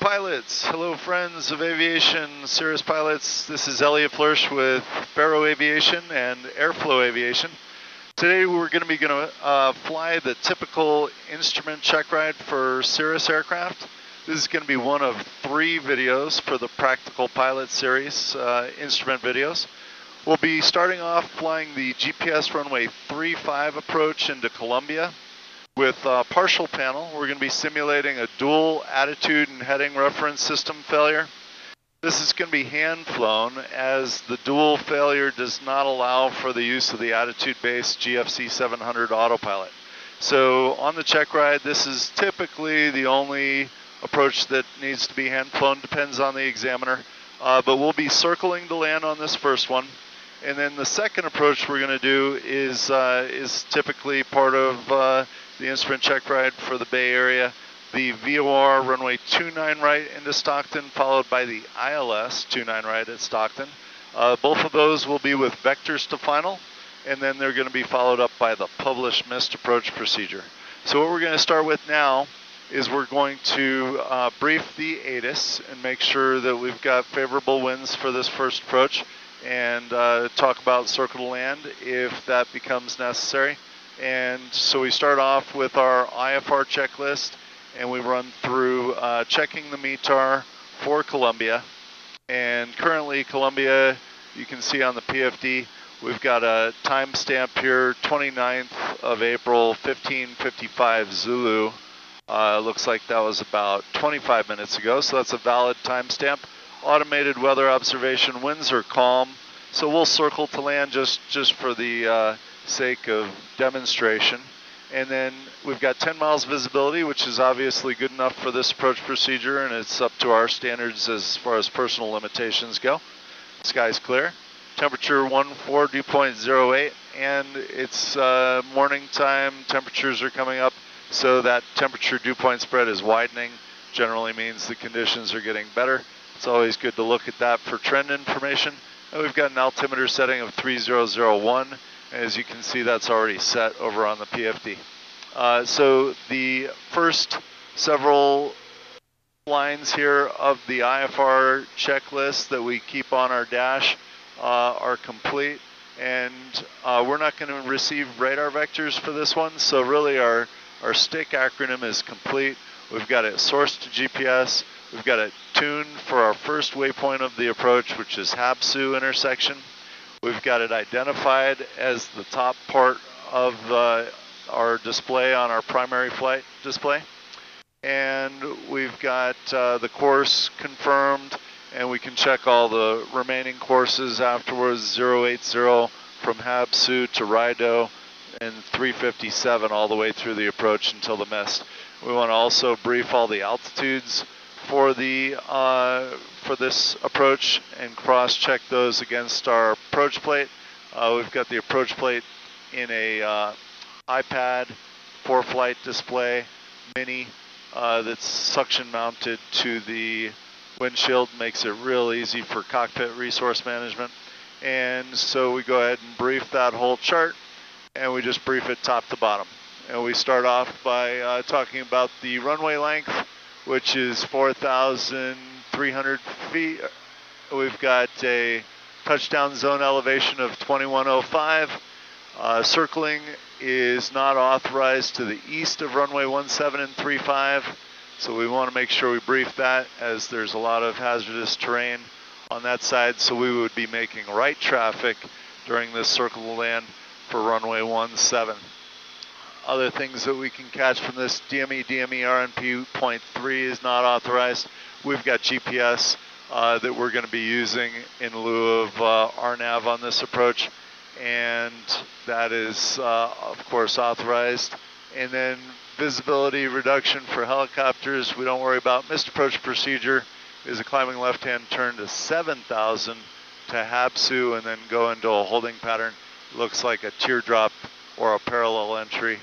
pilots. Hello, friends of aviation, Cirrus pilots. This is Eliot Floersch with Faro Aviation and Airfloe Aviation. Today we're going to be going to uh, fly the typical instrument check ride for Cirrus aircraft. This is going to be one of three videos for the Practical Pilot Series uh, instrument videos. We'll be starting off flying the GPS runway 35 approach into Columbia. With uh, partial panel, we're going to be simulating a dual attitude and heading reference system failure. This is going to be hand flown as the dual failure does not allow for the use of the attitude-based GFC 700 autopilot. So on the check ride, this is typically the only approach that needs to be hand flown, depends on the examiner. Uh, but we'll be circling to land on this first one. And then the second approach we're going to do is uh, is typically part of uh, the instrument check ride for the Bay Area. The VOR runway 29 right into Stockton, followed by the ILS 29 right at Stockton. Uh, both of those will be with vectors to final, and then they're going to be followed up by the published missed approach procedure. So what we're going to start with now is we're going to uh, brief the ATIS and make sure that we've got favorable winds for this first approach and uh, talk about circle to land if that becomes necessary. And so we start off with our IFR checklist and we run through uh, checking the METAR for Columbia. And currently Columbia, you can see on the PFD, we've got a timestamp here, 29th of April, 1555 Zulu. Uh, looks like that was about 25 minutes ago, so that's a valid timestamp automated weather observation. Winds are calm, so we'll circle to land just, just for the uh, sake of demonstration. And then we've got 10 miles visibility, which is obviously good enough for this approach procedure, and it's up to our standards as far as personal limitations go. Sky's clear. Temperature 14, dew point 08, and it's uh, morning time. Temperatures are coming up, so that temperature dew point spread is widening. Generally means the conditions are getting better. It's always good to look at that for trend information. And we've got an altimeter setting of 3001. As you can see, that's already set over on the PFD. Uh, so the first several lines here of the IFR checklist that we keep on our dash uh, are complete. And uh, we're not going to receive radar vectors for this one. So really our, our STIC acronym is complete. We've got it sourced to GPS. We've got it tuned for our first waypoint of the approach, which is Habsu intersection. We've got it identified as the top part of uh, our display on our primary flight display. And we've got uh, the course confirmed, and we can check all the remaining courses afterwards, 080 from Habsu to Rideau, and 357 all the way through the approach until the mist. We want to also brief all the altitudes for the uh, for this approach and cross-check those against our approach plate. Uh, we've got the approach plate in a uh, iPad ForeFlight display mini uh, that's suction mounted to the windshield, makes it real easy for cockpit resource management. And so we go ahead and brief that whole chart and we just brief it top to bottom. And we start off by uh, talking about the runway length, which is 4,300 feet. We've got a touchdown zone elevation of 2105. Uh, circling is not authorized to the east of runway 17 and 35. So we want to make sure we brief that as there's a lot of hazardous terrain on that side. So we would be making right traffic during this circle land for runway 17 other things that we can catch from this DME, DME RNP point three is not authorized. We've got GPS uh, that we're going to be using in lieu of uh, RNAV on this approach, and that is, uh, of course, authorized. And then visibility reduction for helicopters, we don't worry about. Missed approach procedure is a climbing left-hand turn to 7,000 to Habsu and then go into a holding pattern. Looks like a teardrop or a parallel entry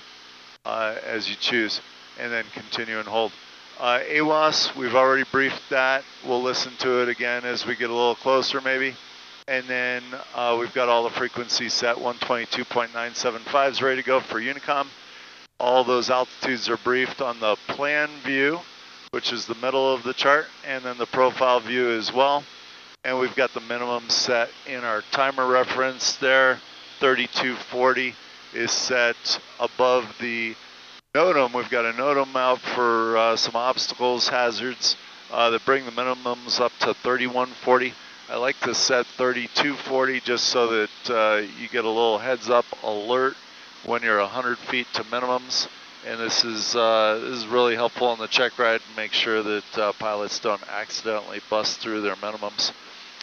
uh, as you choose, and then continue and hold. Uh, AWOS, we've already briefed that. We'll listen to it again as we get a little closer maybe. And then uh, we've got all the frequencies set, 122.975 is ready to go for Unicom. All those altitudes are briefed on the plan view, which is the middle of the chart, and then the profile view as well. And we've got the minimum set in our timer reference there. 3240 is set above the NOTAM. We've got a NOTAM out for uh, some obstacles, hazards uh, that bring the minimums up to 3140. I like to set 3240 just so that uh, you get a little heads up alert when you're 100 feet to minimums. And this is uh, this is really helpful on the check ride make sure that uh, pilots don't accidentally bust through their minimums.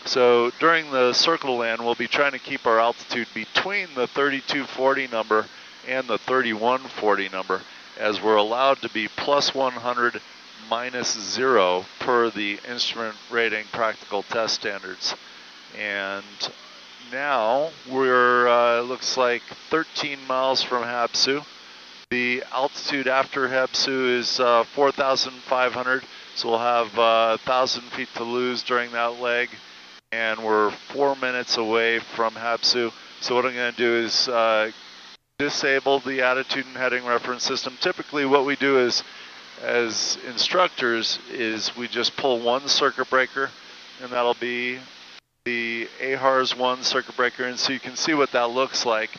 So during the circle land, we'll be trying to keep our altitude between the 3240 number and the 3140 number as we're allowed to be plus 100 minus zero per the instrument rating practical test standards. And now we're, uh, looks like 13 miles from Hapsu. The altitude after Hapsu is uh, 4,500, so we'll have uh, 1,000 feet to lose during that leg. And we're four minutes away from Hapsu. So what I'm going to do is uh, disable the attitude and heading reference system. Typically what we do is as instructors is we just pull one circuit breaker and that'll be the AHRS 1 circuit breaker and so you can see what that looks like.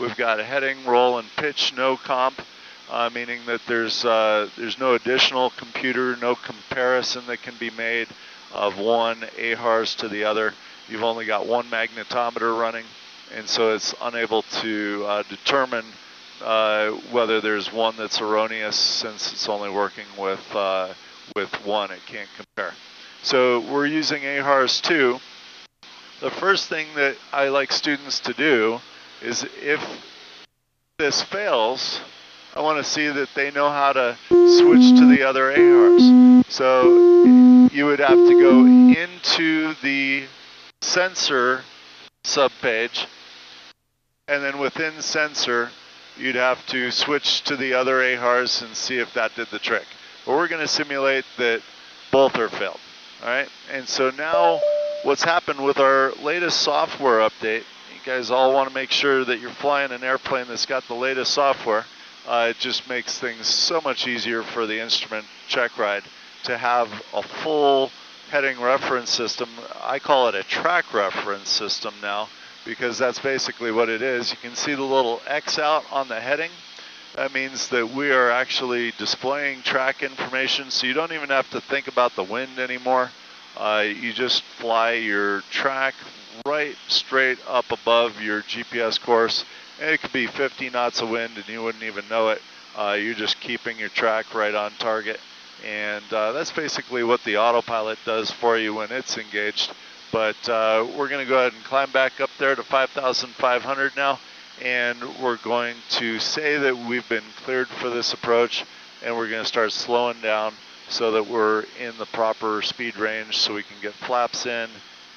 We've got a heading, roll, and pitch, no comp, uh, meaning that there's, uh, there's no additional computer, no comparison that can be made of one AHRS to the other. You've only got one magnetometer running and so it's unable to uh, determine uh, whether there's one that's erroneous since it's only working with, uh, with one, it can't compare. So we're using AHRS 2. The first thing that I like students to do is if this fails, I want to see that they know how to switch to the other AHRS. So you would have to go into the sensor subpage and then within sensor you'd have to switch to the other AHRS and see if that did the trick. But we're going to simulate that both are failed. All right, and so now what's happened with our latest software update, you guys all want to make sure that you're flying an airplane that's got the latest software. Uh, it just makes things so much easier for the instrument check ride to have a full heading reference system. I call it a track reference system now because that's basically what it is. You can see the little X out on the heading. That means that we are actually displaying track information, so you don't even have to think about the wind anymore. Uh, you just fly your track right straight up above your GPS course. It could be 50 knots of wind and you wouldn't even know it. Uh, you're just keeping your track right on target. And uh, that's basically what the autopilot does for you when it's engaged. But uh, we're going to go ahead and climb back up there to 5,500 now. And we're going to say that we've been cleared for this approach. And we're going to start slowing down so that we're in the proper speed range so we can get flaps in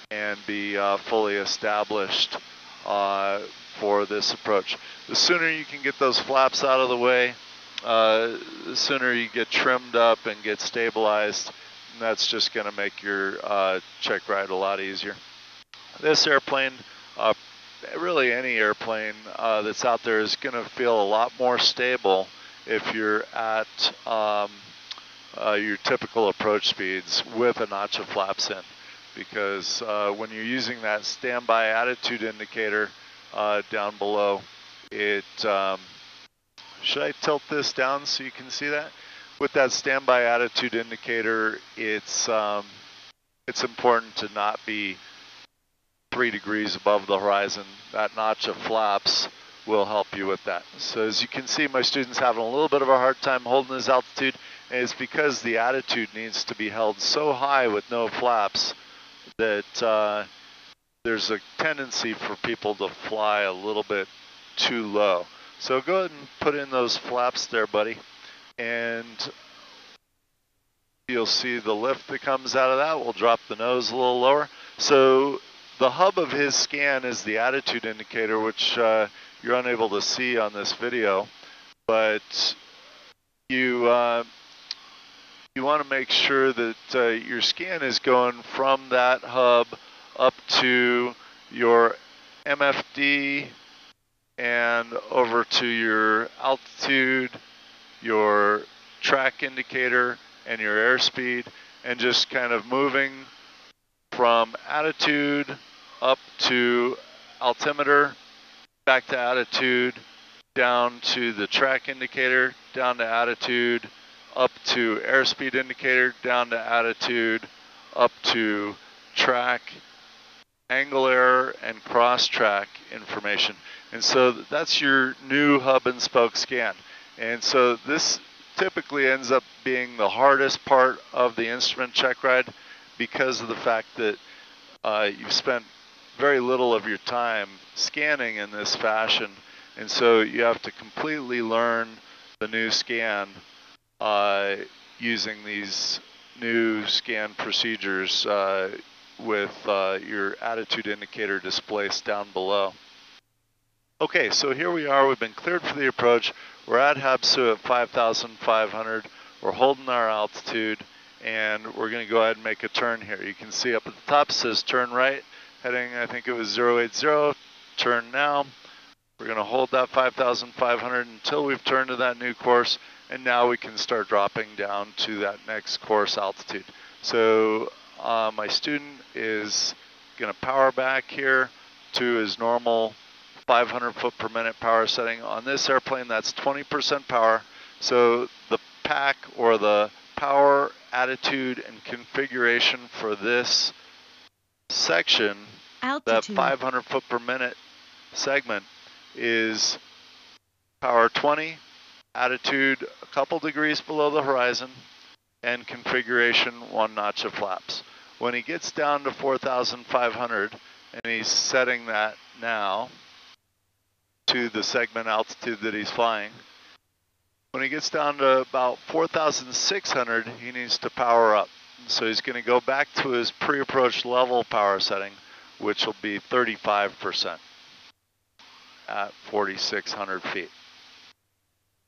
and be uh, fully established uh, for this approach. The sooner you can get those flaps out of the way, uh, the sooner you get trimmed up and get stabilized and that's just going to make your uh, check ride a lot easier. This airplane, uh, really any airplane uh, that's out there is going to feel a lot more stable if you're at um, uh, your typical approach speeds with a notch of flaps in. Because uh, when you're using that standby attitude indicator down below, it, um, should I tilt this down so you can see that? with that standby attitude indicator, it's um, it's important to not be three degrees above the horizon. That notch of flaps will help you with that. So as you can see, my student's having a little bit of a hard time holding his altitude, and it's because the attitude needs to be held so high with no flaps that uh, there's a tendency for people to fly a little bit too low. So go ahead and put in those flaps there, buddy and you'll see the lift that comes out of that. We'll drop the nose a little lower. So the hub of his scan is the attitude indicator, which uh, you're unable to see on this video, but you uh, you want to make sure that uh, your scan is going from that hub up to your MFD and over to your altitude your track indicator, and your airspeed and just kind of moving from attitude up to altimeter, back to attitude, down to the track indicator, down to attitude, up to airspeed indicator, down to attitude, up to track, angle error, and cross track information. And so that's your new hub and spoke scan. And so this typically ends up being the hardest part of the instrument check ride because of the fact that uh, you've spent very little of your time scanning in this fashion. And so you have to completely learn the new scan uh, using these new scan procedures uh, with uh, your attitude indicator displaced down below. Okay, so here we are. We've been cleared for the approach. We're at Hapsu at 5,500. We're holding our altitude, and we're going to go ahead and make a turn here. You can see up at the top says turn right, heading, I think it was 080, turn now. We're going to hold that 5,500 until we've turned to that new course, and now we can start dropping down to that next course altitude. So uh, my student is going to power back here to his normal 500 foot per minute power setting. On this airplane, that's 20% power. So the pack or the power attitude and configuration for this section, Altitude. that 500 foot per minute segment is power 20, attitude a couple degrees below the horizon, and configuration one notch of flaps. When he gets down to 4,500, and he's setting that now to the segment altitude that he's flying, when he gets down to about 4,600, he needs to power up. So he's going to go back to his pre-approach level power setting, which will be 35% at 4,600 feet.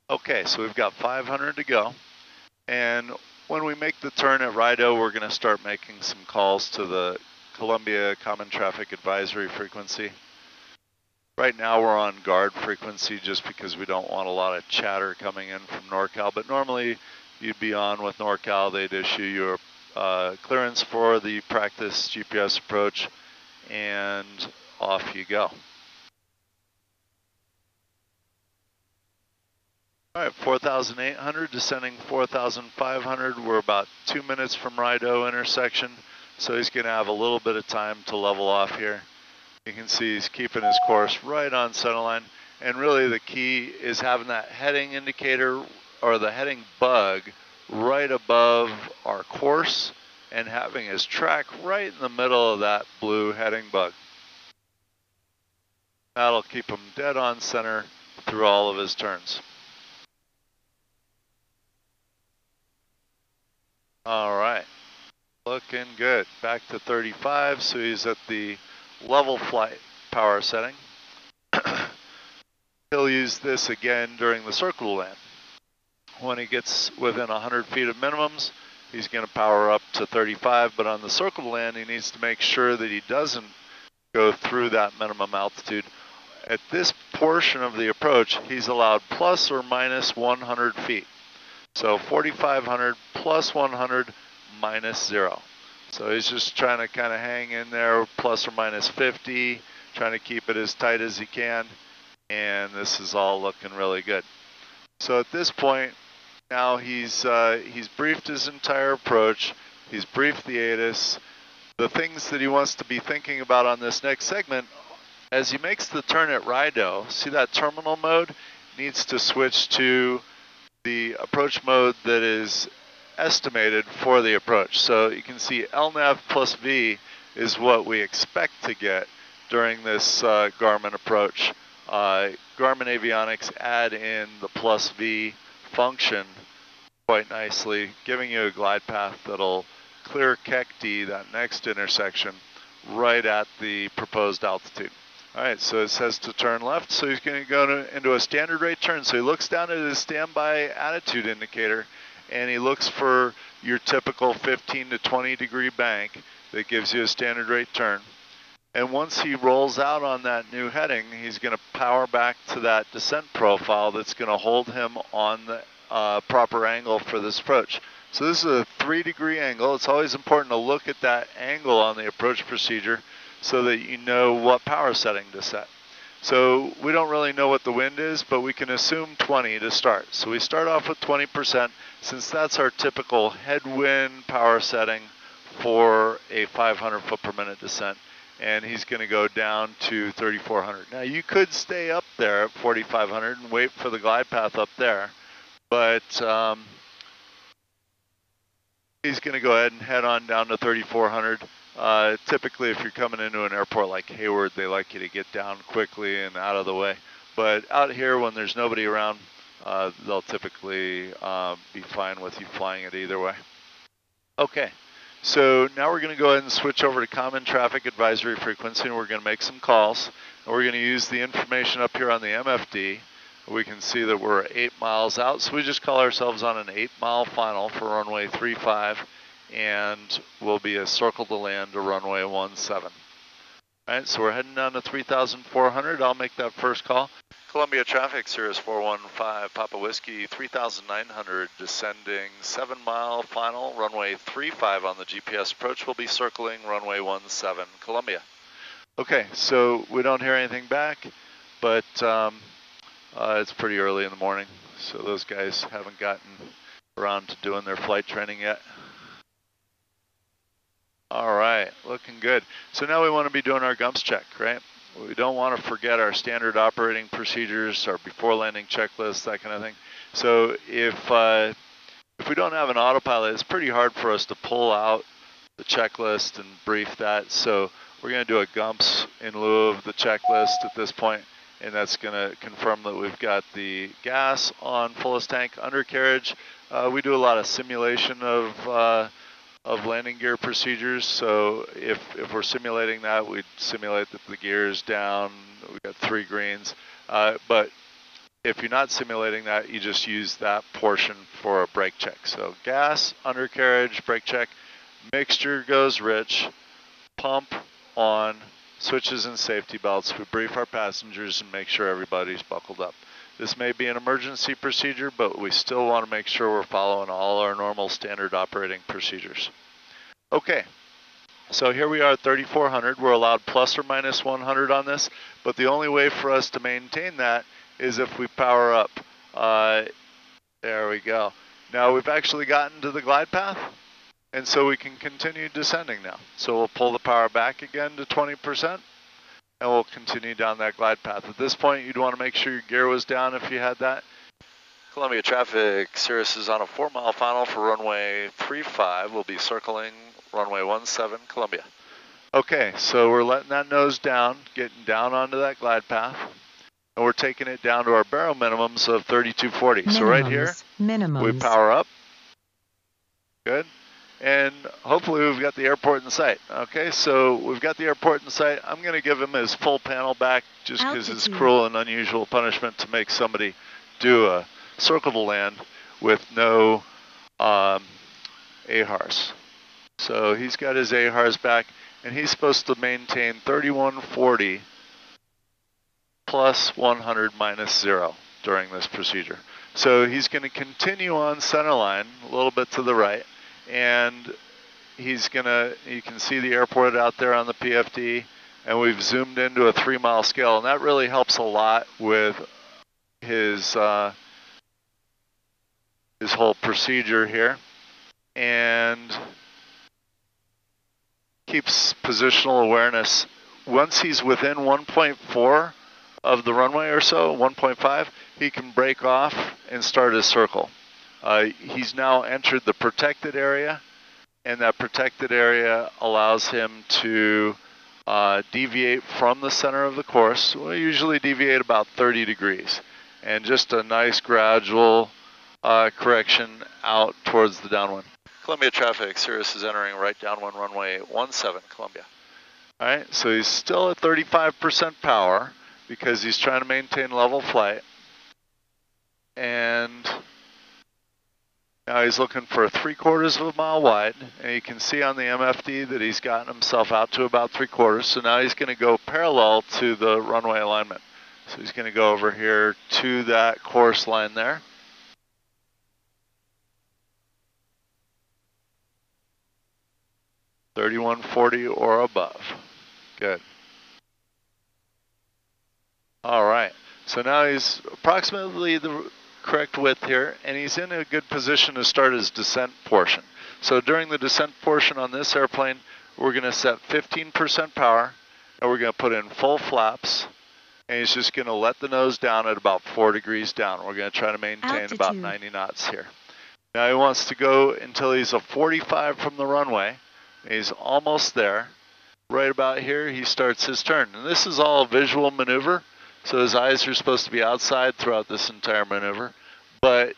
Okay, so we've got 500 to go. And when we make the turn at Rideau, we're going to start making some calls to the Columbia Common Traffic Advisory frequency. Right now we're on guard frequency just because we don't want a lot of chatter coming in from NorCal, but normally you'd be on with NorCal, they'd issue you a uh, clearance for the practice GPS approach and off you go. All right, 4,800 descending 4,500. We're about two minutes from Rideau intersection, so he's going to have a little bit of time to level off here. You can see he's keeping his course right on centerline, and really the key is having that heading indicator or the heading bug right above our course and having his track right in the middle of that blue heading bug. That'll keep him dead on center through all of his turns. All right, looking good. Back to 35, so he's at the level flight power setting. He'll use this again during the circle land. When he gets within 100 feet of minimums, he's going to power up to 35, but on the circle land, he needs to make sure that he doesn't go through that minimum altitude. At this portion of the approach, he's allowed plus or minus 100 feet. So 4,500 plus 100 minus zero. So he's just trying to kind of hang in there, plus or minus 50, trying to keep it as tight as he can. And this is all looking really good. So at this point, now he's uh, he's briefed his entire approach. He's briefed the ATIS. The things that he wants to be thinking about on this next segment, as he makes the turn at Rideau, see that terminal mode needs to switch to the approach mode that is estimated for the approach. So you can see LNAV plus V is what we expect to get during this uh, Garmin approach. Uh, Garmin Avionics add in the plus V function quite nicely, giving you a glide path that'll clear KECD, that next intersection, right at the proposed altitude. All right, so it says to turn left, so he's going to go to, into a standard rate turn. So he looks down at his standby attitude indicator, and he looks for your typical 15 to 20 degree bank that gives you a standard rate turn. And once he rolls out on that new heading, he's going to power back to that descent profile that's going to hold him on the uh, proper angle for this approach. So this is a three degree angle. It's always important to look at that angle on the approach procedure so that you know what power setting to set. So we don't really know what the wind is, but we can assume 20 to start. So we start off with 20% since that's our typical headwind power setting for a 500 foot per minute descent. And he's going to go down to 3,400. Now you could stay up there at 4,500 and wait for the glide path up there, but um, he's going to go ahead and head on down to 3,400. Uh, typically, if you're coming into an airport like Hayward, they like you to get down quickly and out of the way. But out here, when there's nobody around, uh, they'll typically uh, be fine with you flying it either way. Okay, so now we're going to go ahead and switch over to common traffic advisory frequency, and we're going to make some calls. And we're going to use the information up here on the MFD. We can see that we're eight miles out, so we just call ourselves on an eight mile final for runway 35 and will be a circle to land to runway 17. All right, so we're heading down to 3,400. I'll make that first call. Columbia traffic, Cirrus 415, Papa Whiskey, 3,900, descending 7 mile final, runway 35 on the GPS approach. We'll be circling runway 17, Columbia. Okay, so we don't hear anything back, but um, uh, it's pretty early in the morning, so those guys haven't gotten around to doing their flight training yet. All right, looking good. So now we want to be doing our GUMPS check, right? We don't want to forget our standard operating procedures, our before landing checklist, that kind of thing. So if uh, if we don't have an autopilot, it's pretty hard for us to pull out the checklist and brief that. So we're going to do a GUMPS in lieu of the checklist at this point, and that's going to confirm that we've got the gas on fullest tank undercarriage. Uh, we do a lot of simulation of uh, of landing gear procedures. So if, if we're simulating that, we'd simulate that the gear is down. We got three greens. Uh, but if you're not simulating that, you just use that portion for a brake check. So gas, undercarriage, brake check, mixture goes rich, pump on, switches and safety belts. We brief our passengers and make sure everybody's buckled up. This may be an emergency procedure, but we still want to make sure we're following all our normal standard operating procedures. Okay, so here we are 3,400. We're allowed plus or minus 100 on this, but the only way for us to maintain that is if we power up. Uh, there we go. Now we've actually gotten to the glide path, and so we can continue descending now. So we'll pull the power back again to 20% and we'll continue down that glide path. At this point, you'd want to make sure your gear was down if you had that. Columbia traffic, Cirrus is on a four mile final for runway 35. We'll be circling runway 17, Columbia. Okay, so we're letting that nose down, getting down onto that glide path, and we're taking it down to our baro minimums of 3240. Minimums, so right here, minimums. we power up. Good and hopefully we've got the airport in sight. Okay, so we've got the airport in sight. I'm going to give him his full panel back just because it's cruel and unusual punishment to make somebody do a circle to land with no um, AHRS. So he's got his AHRS back, and he's supposed to maintain 3140 plus 100 minus zero during this procedure. So he's going to continue on center line a little bit to the right and he's gonna, you can see the airport out there on the PFD, and we've zoomed into a three mile scale, and that really helps a lot with his, uh, his whole procedure here. And keeps positional awareness. Once he's within 1.4 of the runway or so, 1.5, he can break off and start his circle. Uh, he's now entered the protected area, and that protected area allows him to uh, deviate from the center of the course. We usually deviate about 30 degrees, and just a nice gradual uh, correction out towards the downwind. Columbia traffic, Cirrus is entering right downwind runway 17, Columbia. All right, so he's still at 35% power because he's trying to maintain level flight. And now he's looking for three quarters of a mile wide, and you can see on the MFD that he's gotten himself out to about three quarters. So now he's going to go parallel to the runway alignment. So he's going to go over here to that course line there. 3140 or above. Good. All right, so now he's approximately the correct width here, and he's in a good position to start his descent portion. So during the descent portion on this airplane, we're gonna set 15% power, and we're gonna put in full flaps, and he's just gonna let the nose down at about four degrees down. We're gonna try to maintain Altitude. about 90 knots here. Now he wants to go until he's a 45 from the runway. He's almost there. Right about here, he starts his turn. And this is all visual maneuver. So his eyes are supposed to be outside throughout this entire maneuver. But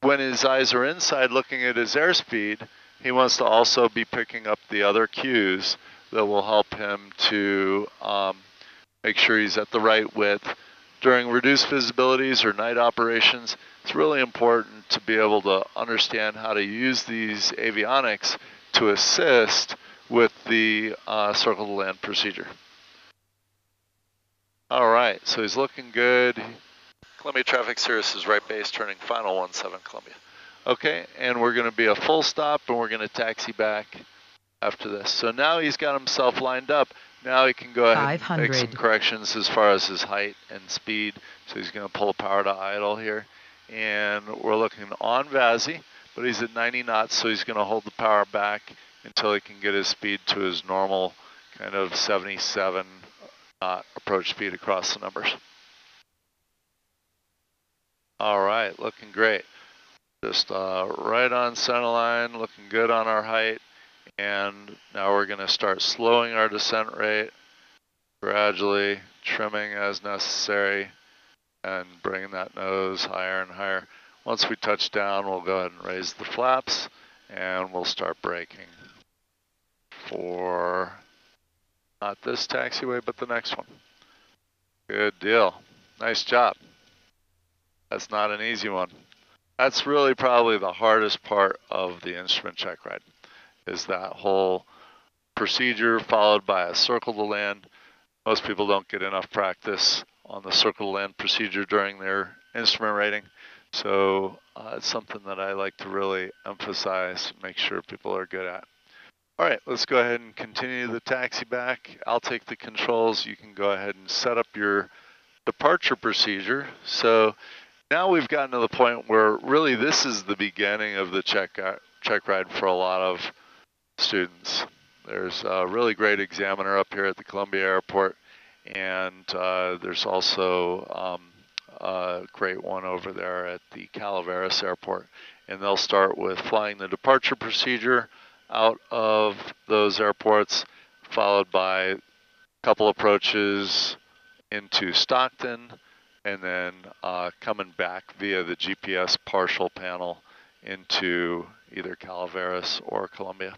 when his eyes are inside looking at his airspeed, he wants to also be picking up the other cues that will help him to um, make sure he's at the right width. During reduced visibilities or night operations, it's really important to be able to understand how to use these avionics to assist with the uh, circle to land procedure. All right, so he's looking good. Columbia Traffic is right base, turning final 17 Columbia. Okay, and we're going to be a full stop, and we're going to taxi back after this. So now he's got himself lined up. Now he can go ahead and make some corrections as far as his height and speed. So he's going to pull power to idle here. And we're looking on VASI, but he's at 90 knots, so he's going to hold the power back until he can get his speed to his normal kind of 77 knot approach speed across the numbers. All right, looking great. Just uh, right on center line, looking good on our height. And now we're going to start slowing our descent rate, gradually trimming as necessary, and bringing that nose higher and higher. Once we touch down, we'll go ahead and raise the flaps, and we'll start braking for not this taxiway, but the next one. Good deal. Nice job. That's not an easy one. That's really probably the hardest part of the instrument check ride, is that whole procedure followed by a circle to land. Most people don't get enough practice on the circle to land procedure during their instrument rating. So uh, it's something that I like to really emphasize, make sure people are good at. All right, let's go ahead and continue the taxi back. I'll take the controls. You can go ahead and set up your departure procedure. So now we've gotten to the point where really this is the beginning of the check, uh, check ride for a lot of students. There's a really great examiner up here at the Columbia Airport, and uh, there's also um, a great one over there at the Calaveras Airport. And they'll start with flying the departure procedure, out of those airports, followed by a couple approaches into Stockton, and then uh, coming back via the GPS partial panel into either Calaveras or Columbia.